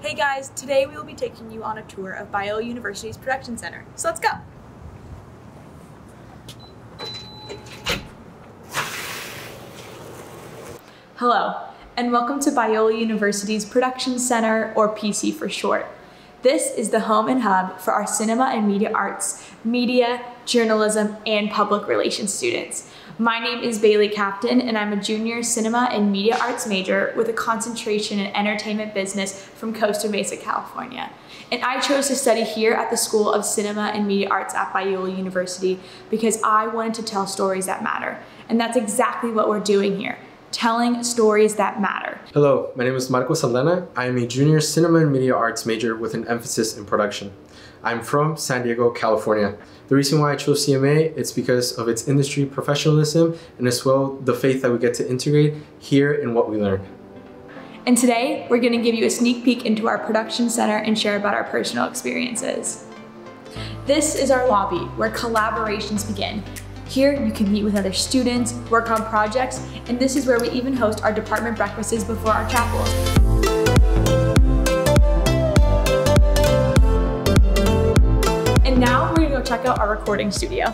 Hey guys, today we will be taking you on a tour of Biola University's production center. So let's go. Hello, and welcome to Biola University's Production Center, or PC for short. This is the home and hub for our cinema and media arts, media, journalism, and public relations students. My name is Bailey Captain, and I'm a junior cinema and media arts major with a concentration in entertainment business from Costa Mesa, California. And I chose to study here at the School of Cinema and Media Arts at Biola University because I wanted to tell stories that matter. And that's exactly what we're doing here telling stories that matter. Hello, my name is Marco Saldana. I am a junior cinema and media arts major with an emphasis in production. I'm from San Diego, California. The reason why I chose CMA it's because of its industry professionalism and as well the faith that we get to integrate here in what we learn. And today, we're gonna give you a sneak peek into our production center and share about our personal experiences. This is our lobby where collaborations begin. Here, you can meet with other students, work on projects, and this is where we even host our department breakfasts before our chapels. Now we're gonna go check out our recording studio.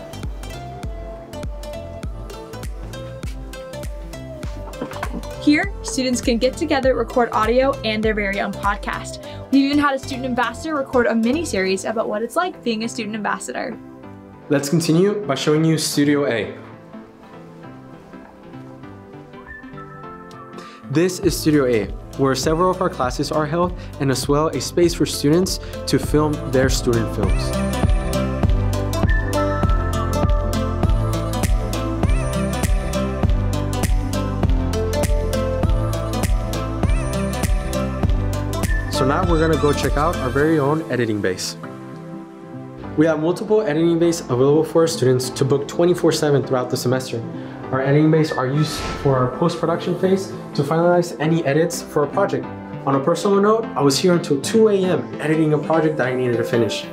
Here, students can get together, record audio, and their very own podcast. We even had a student ambassador record a mini series about what it's like being a student ambassador. Let's continue by showing you Studio A. This is Studio A, where several of our classes are held and as well a space for students to film their student films. Now we're gonna go check out our very own editing base. We have multiple editing bays available for our students to book 24-7 throughout the semester. Our editing bays are used for our post-production phase to finalize any edits for a project. On a personal note, I was here until 2 a.m. editing a project that I needed to finish.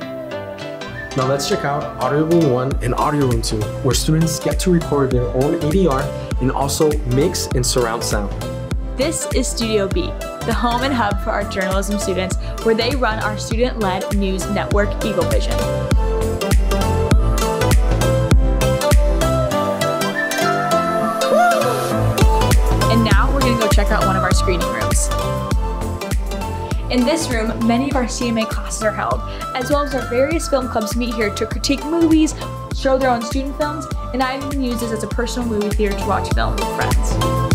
Now let's check out Audio Room 1 and Audio Room 2, where students get to record their own ADR and also mix and surround sound. This is Studio B, the home and hub for our journalism students, where they run our student-led news network, Eagle Vision. And now we're gonna go check out one of our screening rooms. In this room, many of our CMA classes are held, as well as our various film clubs meet here to critique movies, show their own student films, and I even use this as a personal movie theater to watch films with friends.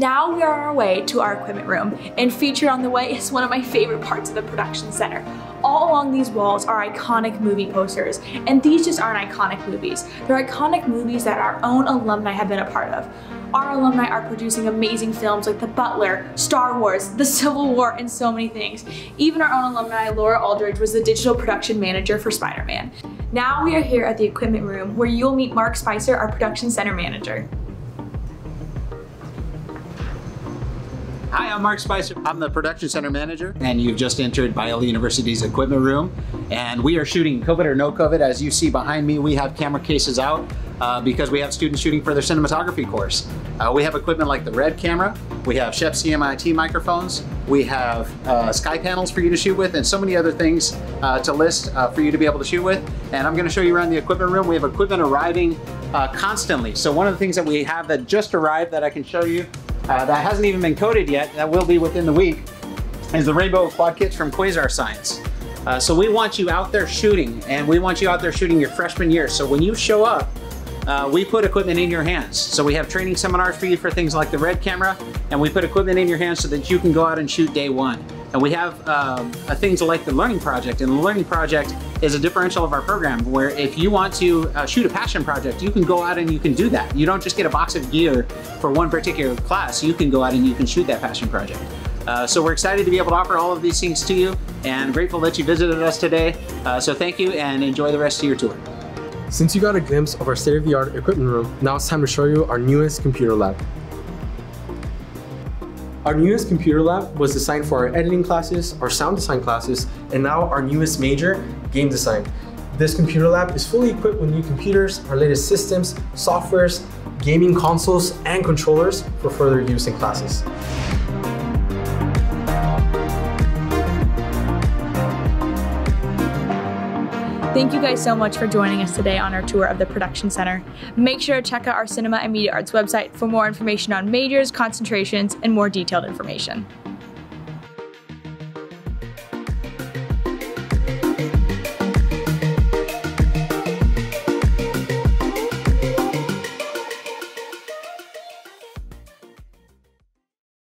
Now we are on our way to our equipment room, and featured on the way is one of my favorite parts of the production center. All along these walls are iconic movie posters, and these just aren't iconic movies. They're iconic movies that our own alumni have been a part of. Our alumni are producing amazing films like The Butler, Star Wars, The Civil War, and so many things. Even our own alumni, Laura Aldridge, was the digital production manager for Spider-Man. Now we are here at the equipment room where you'll meet Mark Spicer, our production center manager. Hi, I'm Mark Spicer. I'm the production center manager, and you've just entered Biola University's equipment room. And we are shooting COVID or no COVID. As you see behind me, we have camera cases out uh, because we have students shooting for their cinematography course. Uh, we have equipment like the Red camera, we have Schoeps CMIT microphones, we have uh, sky panels for you to shoot with, and so many other things uh, to list uh, for you to be able to shoot with. And I'm gonna show you around the equipment room. We have equipment arriving uh, constantly. So one of the things that we have that just arrived that I can show you uh, that hasn't even been coded yet, that will be within the week, is the Rainbow Quad Kits from Quasar Science. Uh, so we want you out there shooting, and we want you out there shooting your freshman year. So when you show up, uh, we put equipment in your hands. So we have training seminars for you for things like the red camera, and we put equipment in your hands so that you can go out and shoot day one. And we have um, things like the Learning Project, and the Learning Project is a differential of our program where if you want to uh, shoot a passion project, you can go out and you can do that. You don't just get a box of gear for one particular class, you can go out and you can shoot that passion project. Uh, so we're excited to be able to offer all of these things to you and grateful that you visited us today. Uh, so thank you and enjoy the rest of your tour. Since you got a glimpse of our state-of-the-art equipment room, now it's time to show you our newest computer lab. Our newest computer lab was designed for our editing classes, our sound design classes, and now our newest major, game design. This computer lab is fully equipped with new computers, our latest systems, softwares, gaming consoles and controllers for further use in classes. Thank you guys so much for joining us today on our tour of the Production Center. Make sure to check out our Cinema and Media Arts website for more information on majors, concentrations, and more detailed information.